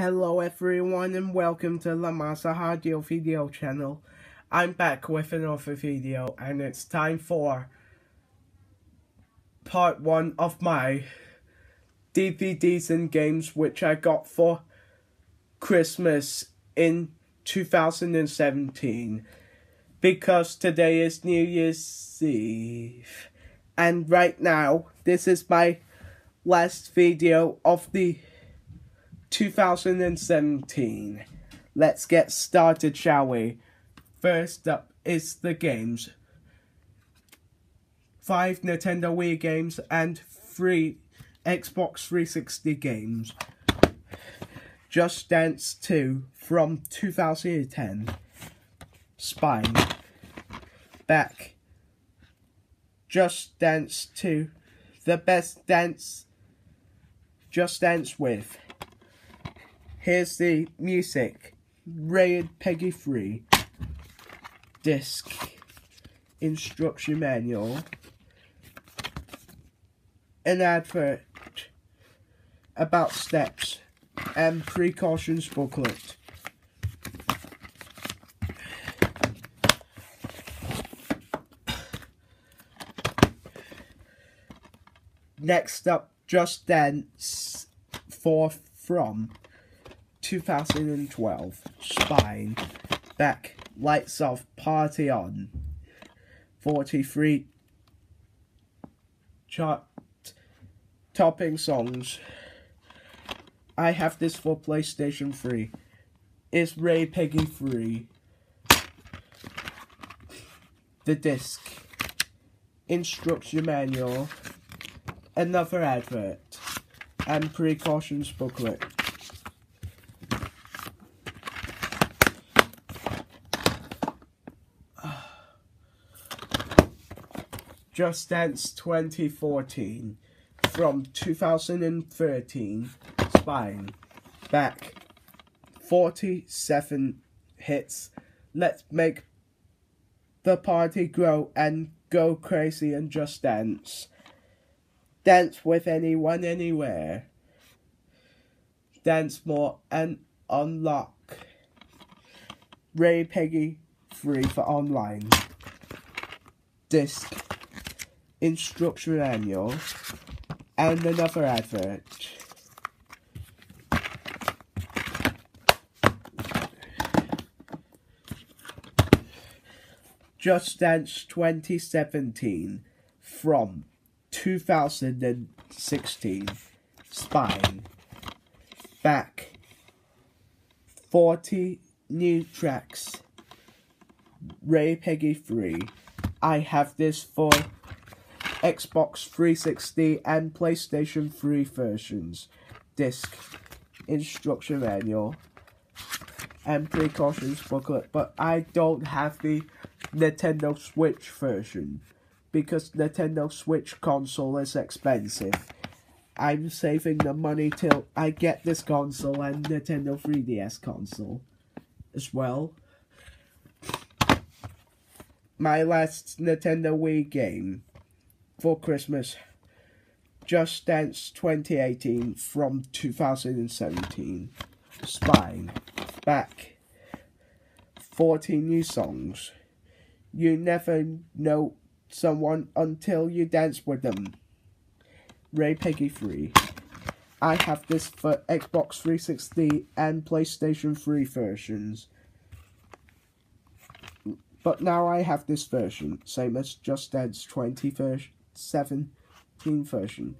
Hello everyone and welcome to Lamar Sahadeo video channel. I'm back with another video and it's time for part one of my DVDs and games which I got for Christmas in 2017 because today is New Year's Eve and right now this is my last video of the 2017. Let's get started, shall we? First up is the games. Five Nintendo Wii games and three Xbox 360 games. Just Dance 2 from 2010. Spine. Back. Just Dance 2. The best dance Just Dance with. Here's the music. Rated PEGI 3. Disc. Instruction manual. An advert about steps and precautions booklet. Next up, Just Dance 4 from 2012. Spine. Back. Lights off. Party on. 43 chart topping songs. I have this for PlayStation 3. It's Ray PEGI 3. The disc. Instruction manual. Another advert. And precautions booklet. Just Dance 2014 from 2013 Spine. Back 47 hits. Let's make the party grow and go crazy and just dance. Dance with anyone anywhere. Dance more and unlock. Ray PEGI free for online. Disc instruction manual, and another advert. Just Dance 2017 from 2016 Spine. Back. 40 new tracks. Ray PEGI 3 I have this for Xbox 360 and PlayStation 3 versions, disc, instruction manual, and precautions booklet, but I don't have the Nintendo Switch version because Nintendo Switch console is expensive. I'm saving the money till I get this console and Nintendo 3DS console as well. My last Nintendo Wii game for Christmas. Just Dance 2018 from 2017. Spine. Back. 14 new songs. You never know someone until you dance with them. Ray PEGI 3. I have this for Xbox 360 and PlayStation 3 versions. But now I have this version, same as Just Dance 20 version 17 version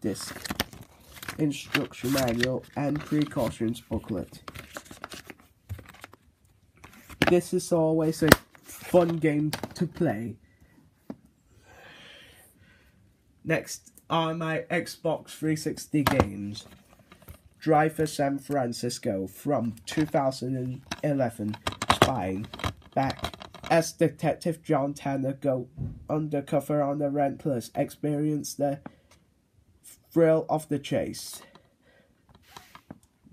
disc, instruction manual, and precautions booklet. This is always a fun game to play. Next are my Xbox 360 games. Driver San Francisco from 2011, Spine, Back, as Detective John Tanner go undercover on the Rentless, experience the thrill of the chase.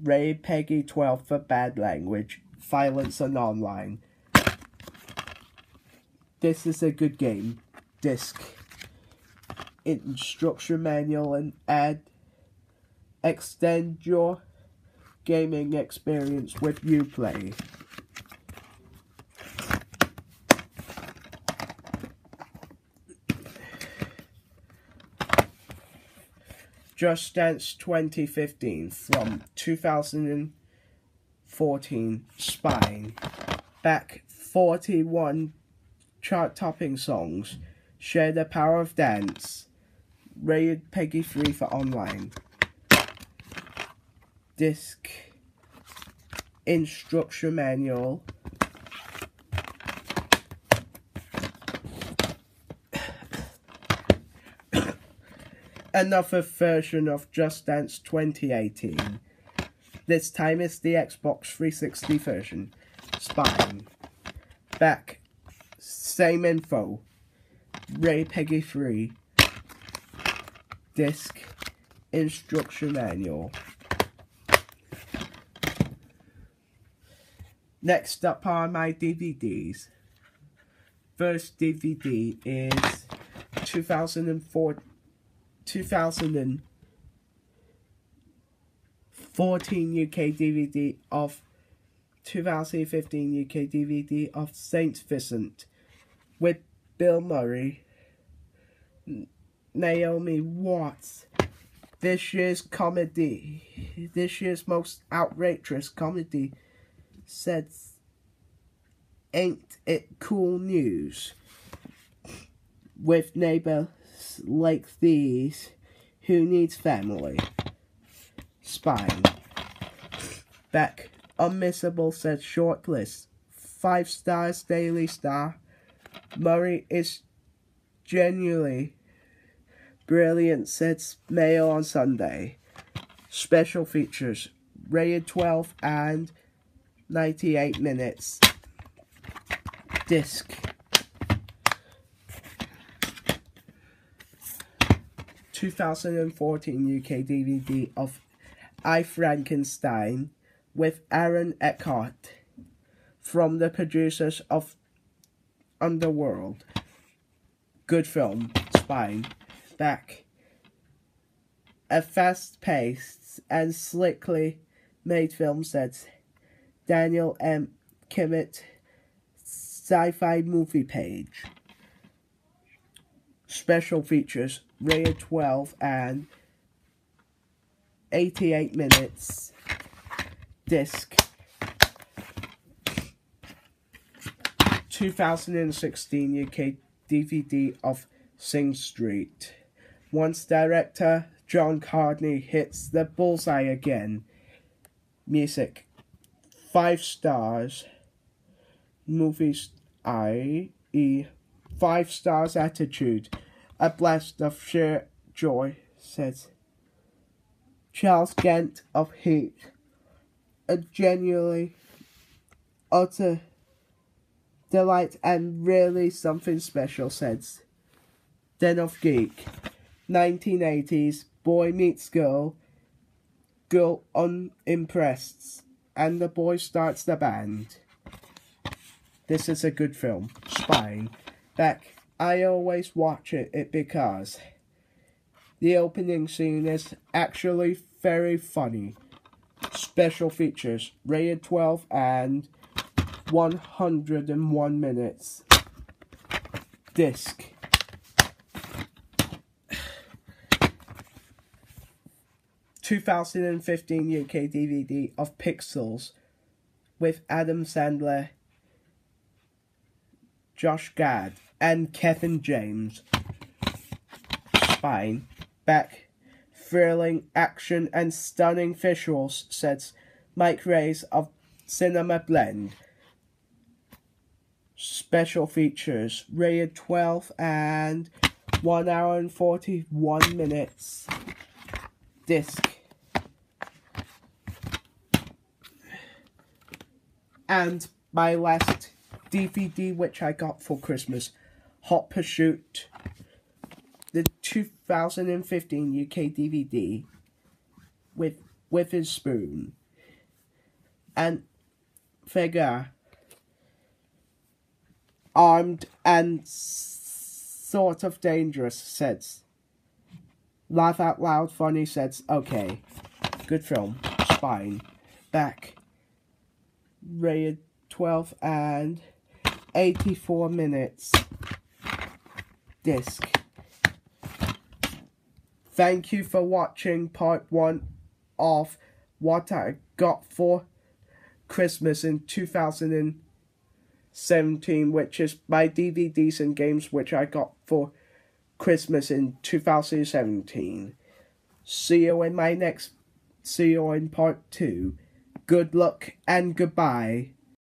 Ray PEGI 12 for bad language, violence and online. This is a good game. Disc. Instruction manual and add. Extend your gaming experience with Uplay. Just Dance 2015 from 2014 Spine. Back 41 chart topping songs. Share the power of dance. Rated PEGI 3 for online. Disc instruction manual. Another version of Just Dance 2018. This time it's the Xbox 360 version. Spine. Back. Same info. Ray PEGI 3. Disc. Instruction manual. Next up are my DVDs. First DVD is 2004, 2014 UK DVD of 2015 UK DVD of Saint Vincent with Bill Murray, Naomi Watts. This year's comedy, this year's most outrageous comedy said, Ain't it cool news? With like these, who needs family? Spine. Back. Unmissable said shortlist. Five stars Daily Star. Murray is genuinely brilliant, said Mail on Sunday. Special features. Rated 12 and 98 minutes. Disc. Two thousand and fourteen UK DVD of I Frankenstein with Aaron Eckhart from the producers of Underworld. Good film, Spine, Back. A fast paced and slickly made film sets Daniel M. Kimmel Sci-Fi Movie Page. Special features, rated 12 and 88 minutes. Disc. 2016 UK DVD of Sing Street. Once director John Carney hits the bullseye again. Music five stars. Movies I E five stars attitude. A blast of sheer joy, says Charles Gant of Heat. A genuinely utter delight and really something special, says Den of Geek. 1980s boy meets girl, girl unimpressed and the boy starts the band. This is a good film. Spine. Back. I always watch it, it because the opening scene is actually very funny. Special features. Rated 12 and 101 minutes. Disc. Two thousand and fifteen UK DVD of Pixels with Adam Sandler, Josh Gad, and Kevin James. Spine, back, thrilling action and stunning visuals, says Mike Reyes of Cinema Blend. Special features, rated 12 and 1 hour and 41 minutes. Disc. And my last DVD, which I got for Christmas, Hot Pursuit, the 2015 UK DVD with Witherspoon. And Vergara armed and sort of dangerous says laugh out loud funny says okay good film spine. Back rated 12 and 84 minutes disc. Thank you for watching part 1 of what I got for Christmas in 2017, which is my DVDs and games which I got for Christmas in 2017. See you in my next, see you in part 2. Good luck and goodbye.